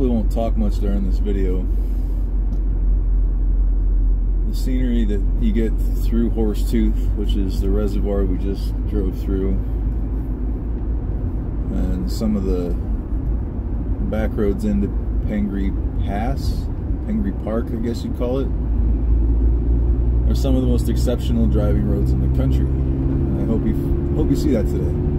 probably won't talk much during this video. The scenery that you get through Horsetooth, which is the reservoir we just drove through, and some of the back roads into Pingree Pass, Pingree Park, I guess you'd call it, are some of the most exceptional driving roads in the country. And I hope you hope you see that today.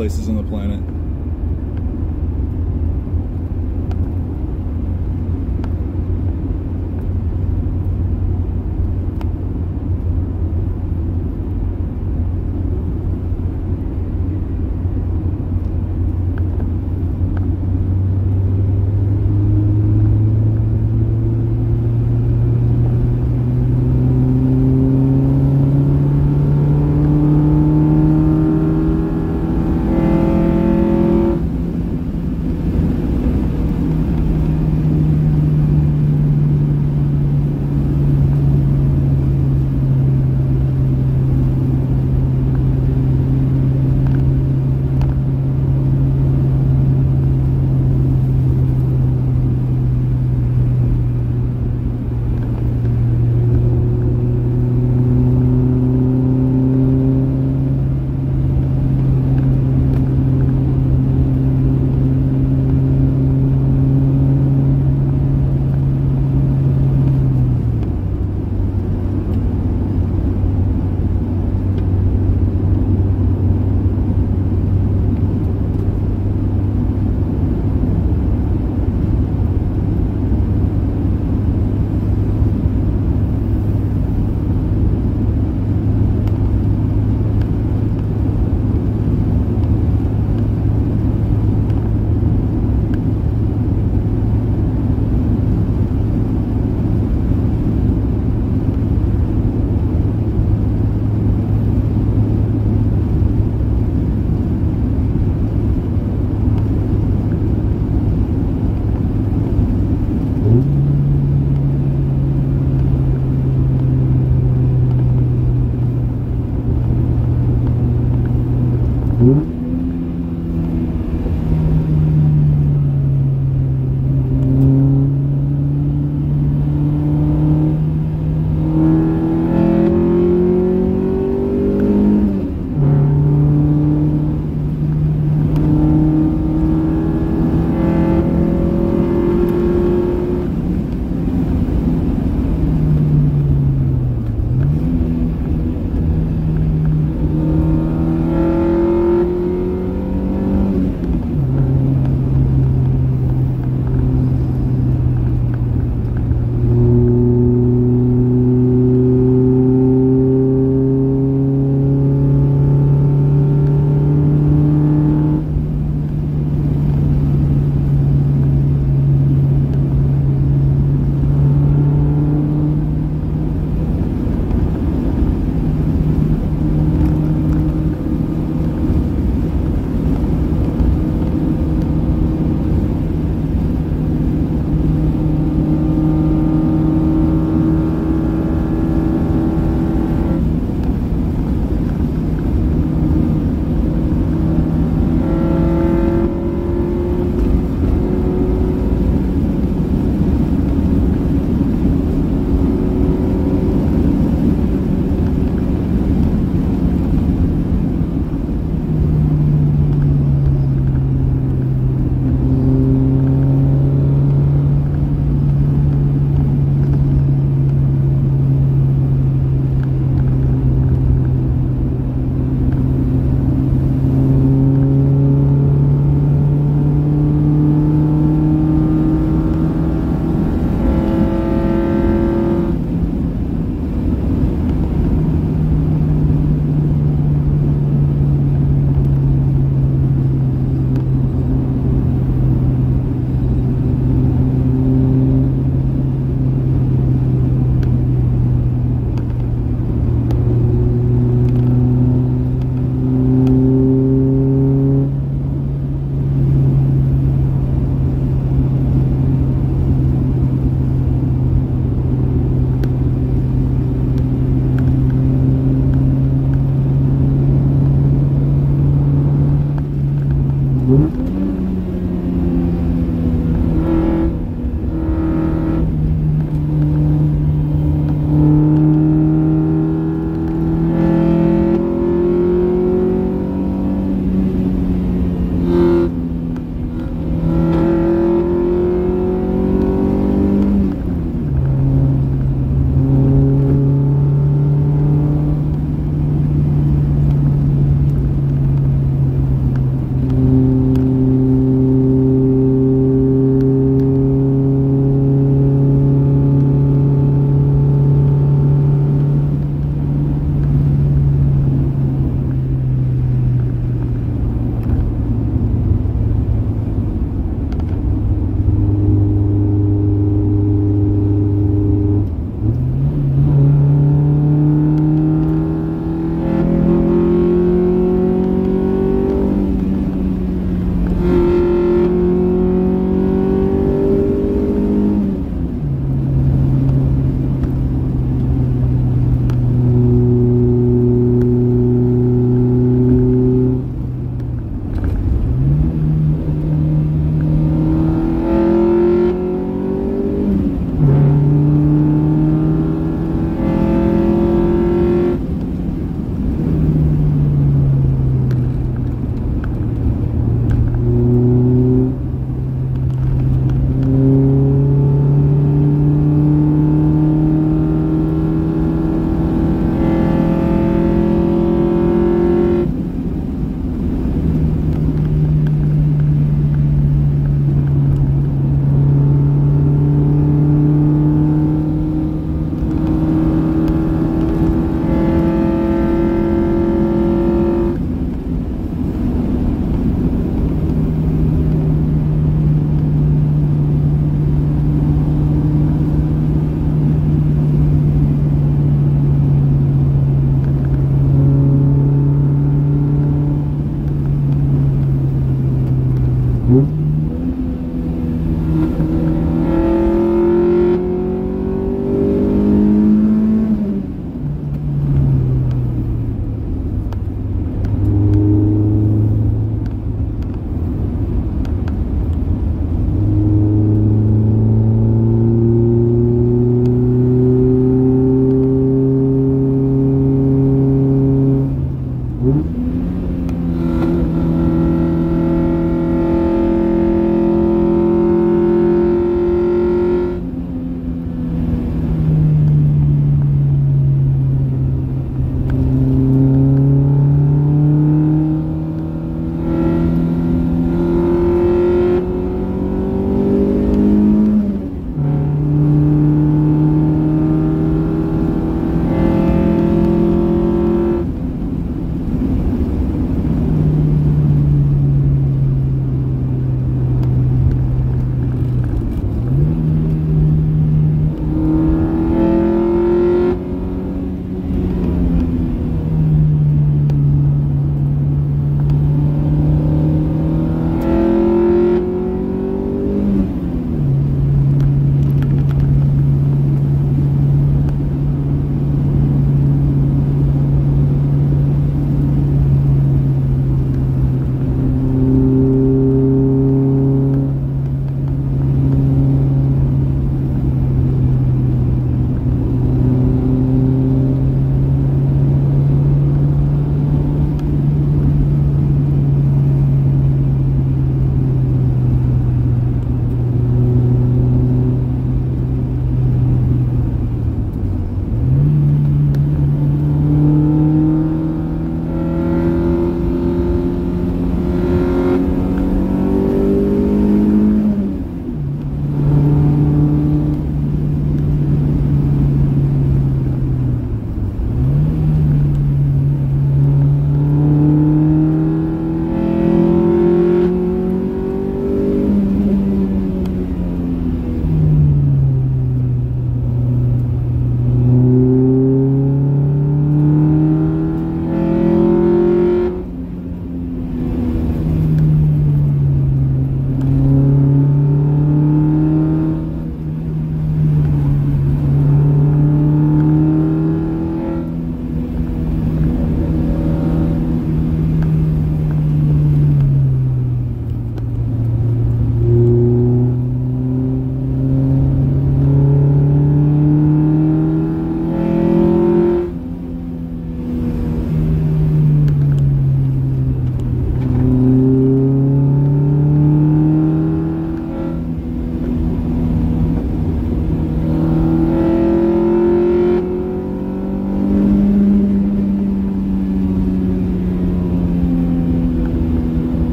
Places on the planet.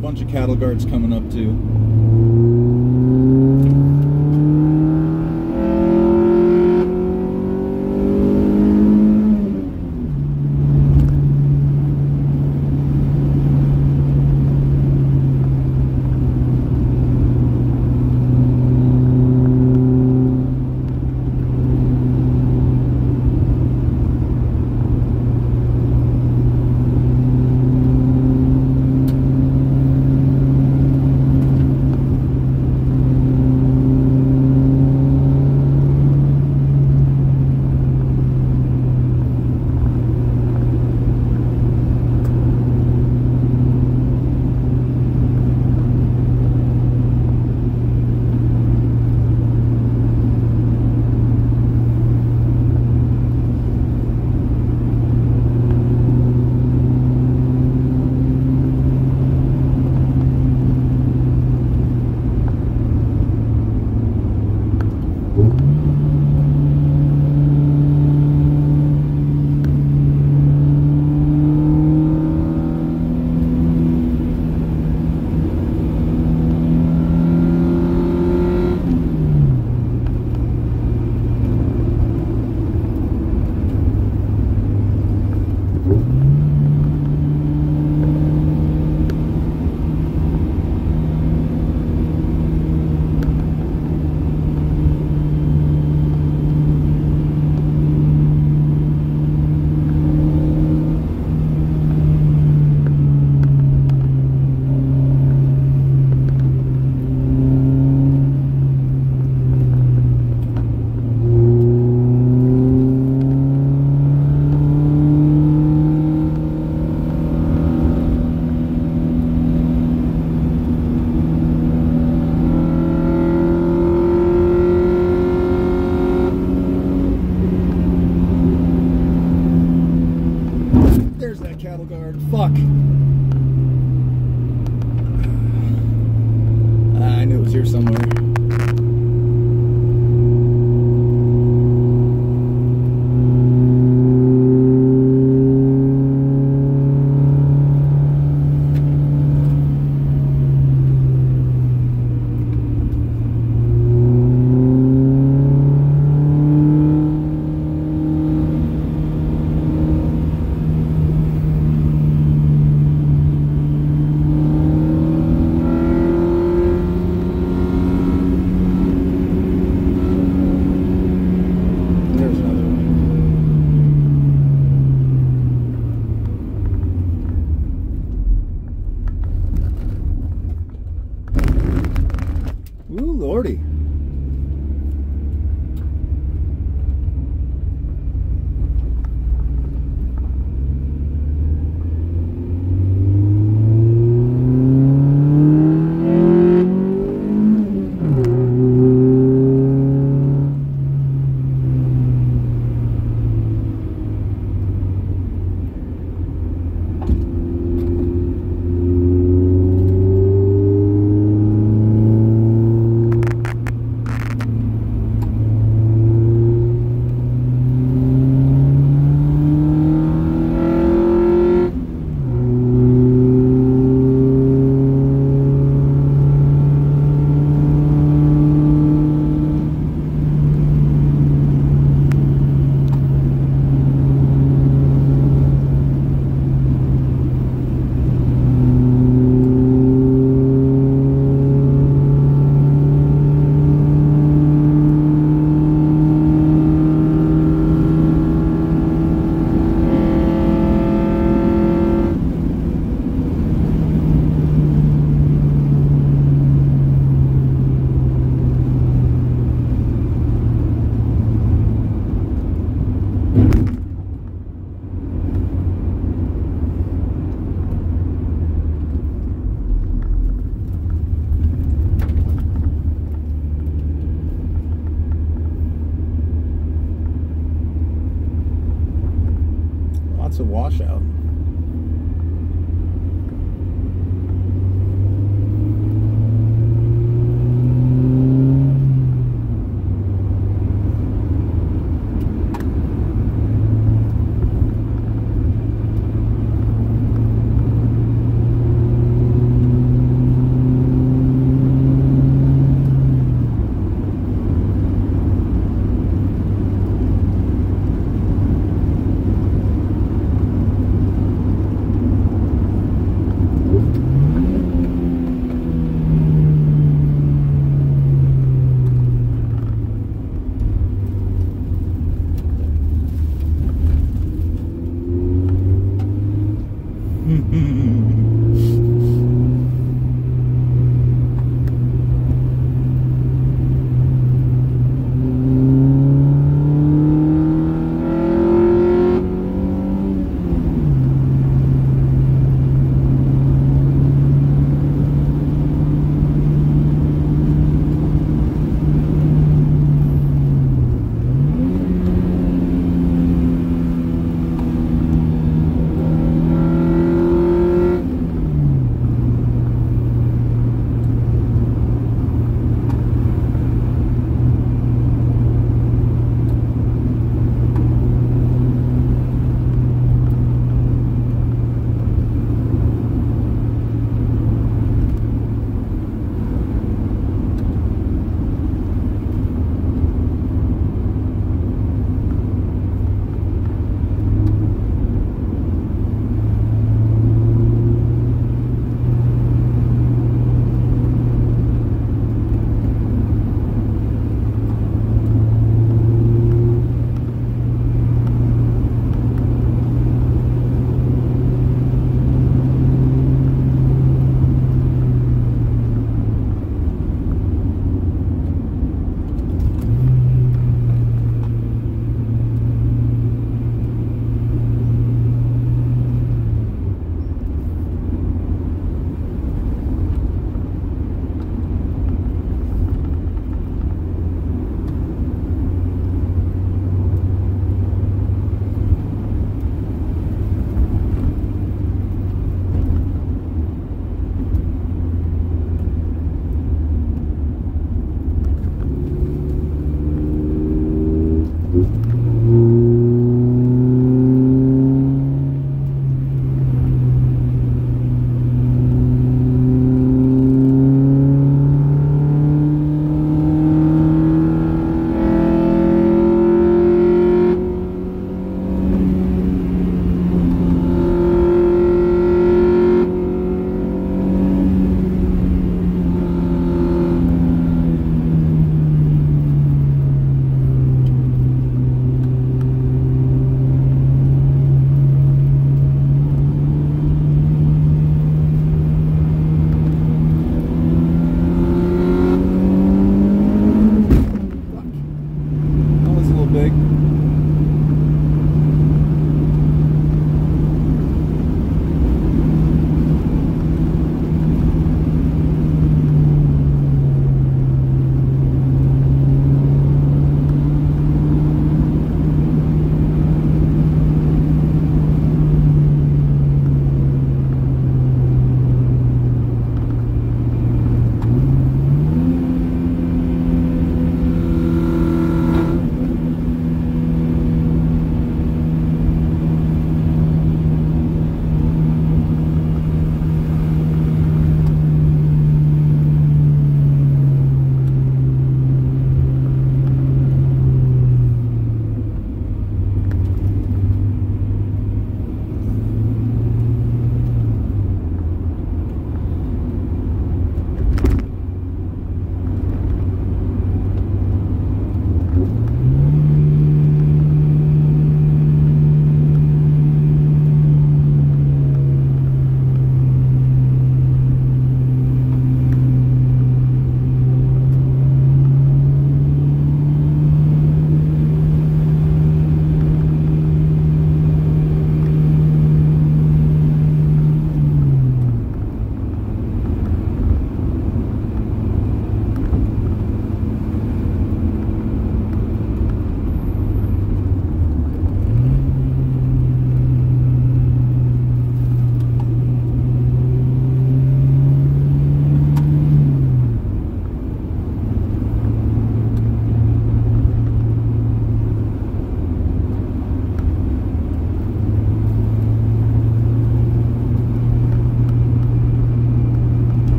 Bunch of cattle guards coming up too.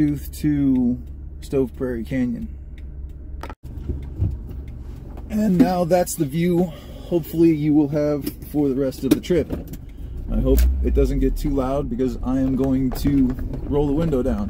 To Stove Prairie Canyon. And now that's the view hopefully you will have for the rest of the trip. I hope it doesn't get too loud because I am going to roll the window down.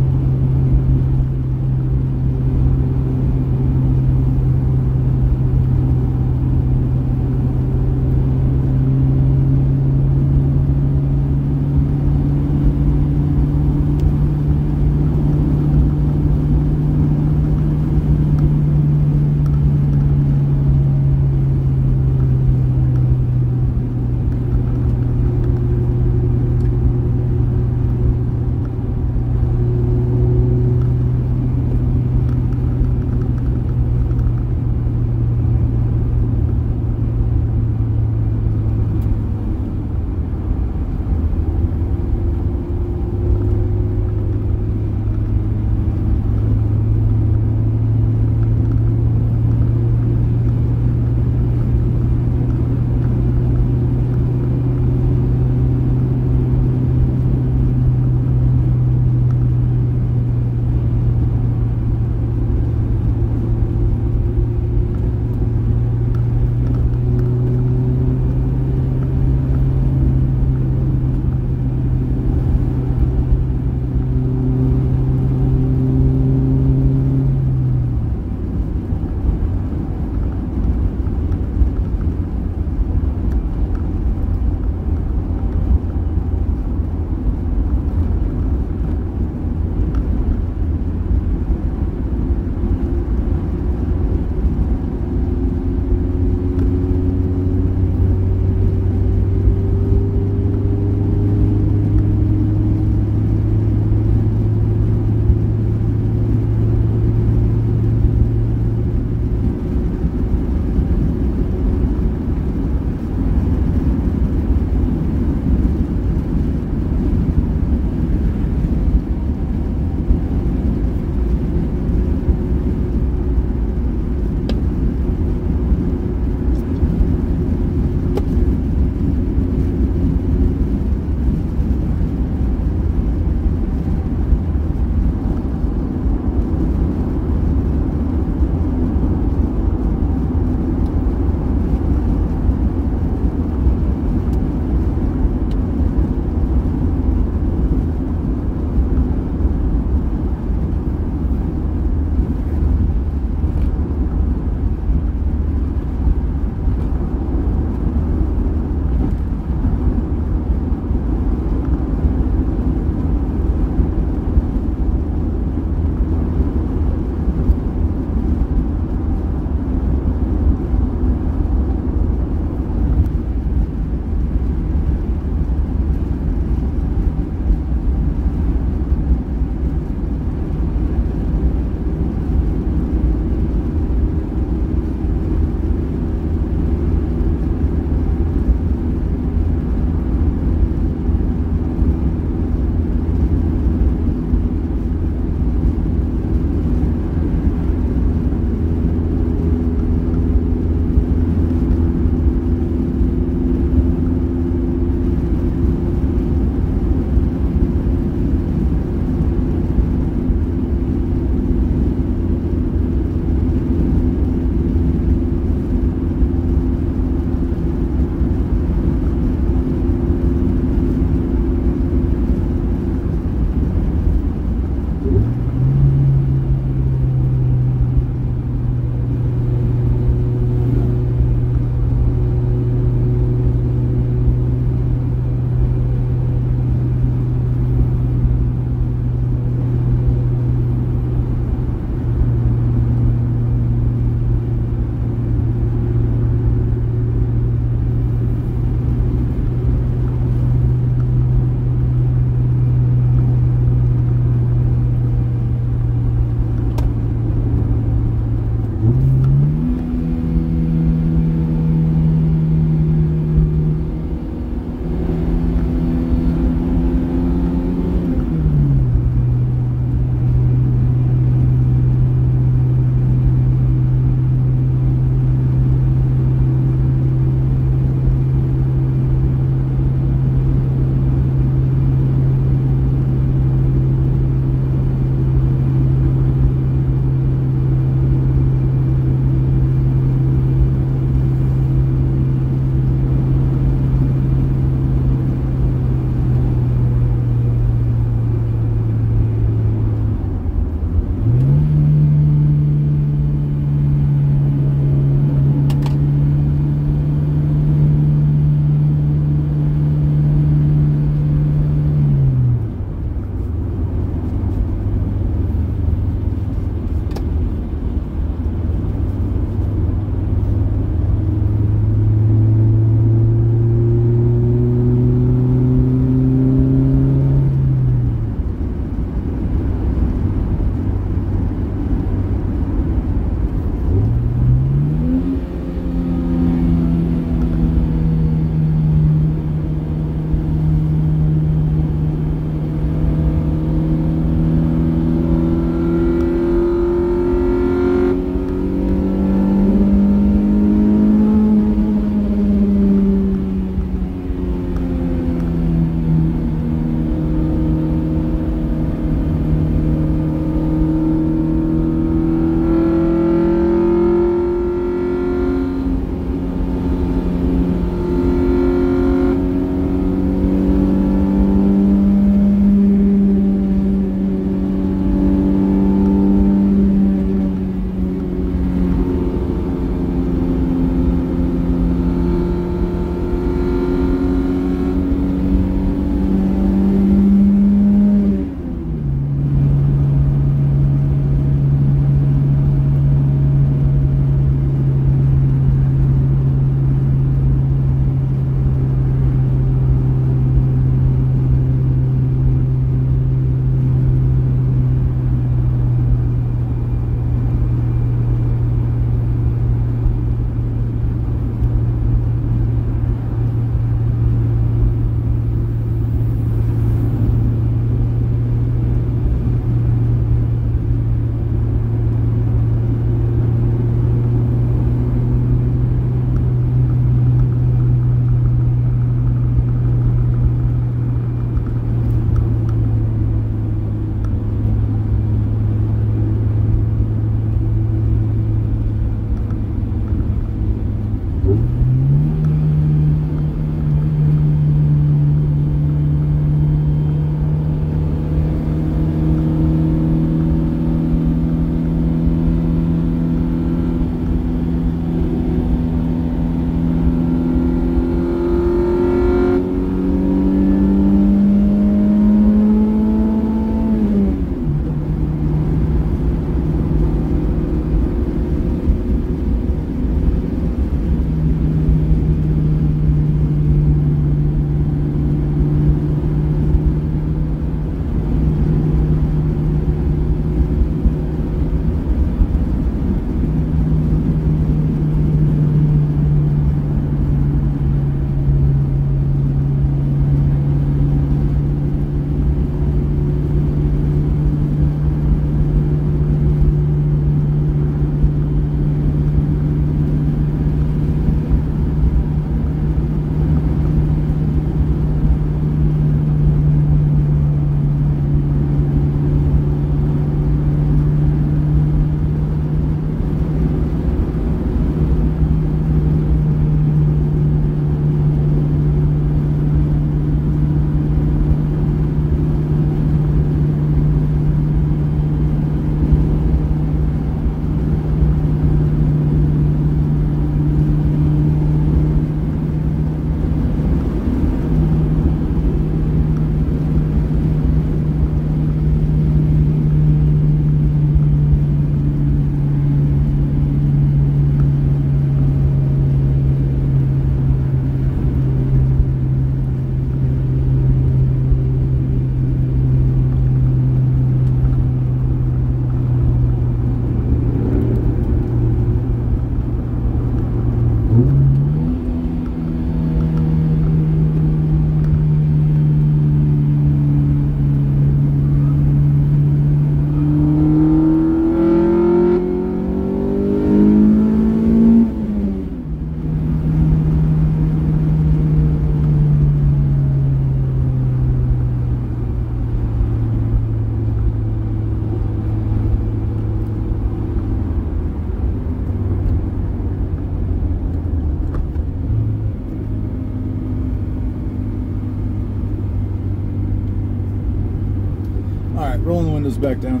Back down.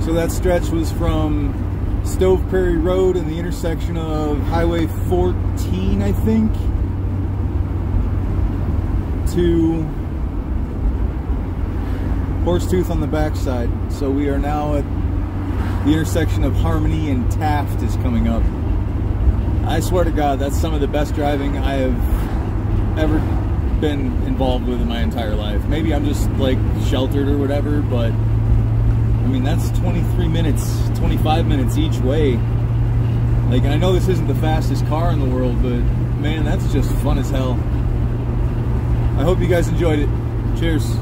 So that stretch was from Stove Prairie Road and the intersection of Highway 14, I think, to Horsetooth on the backside. So we are now at the intersection of Harmony and Taft is coming up. I swear to God, that's some of the best driving I have ever been involved with in my entire life. Maybe I'm just like sheltered or whatever, but I mean, that's 23 minutes, 25 minutes each way. Like, I know this isn't the fastest car in the world, but man, that's just fun as hell. I hope you guys enjoyed it. Cheers.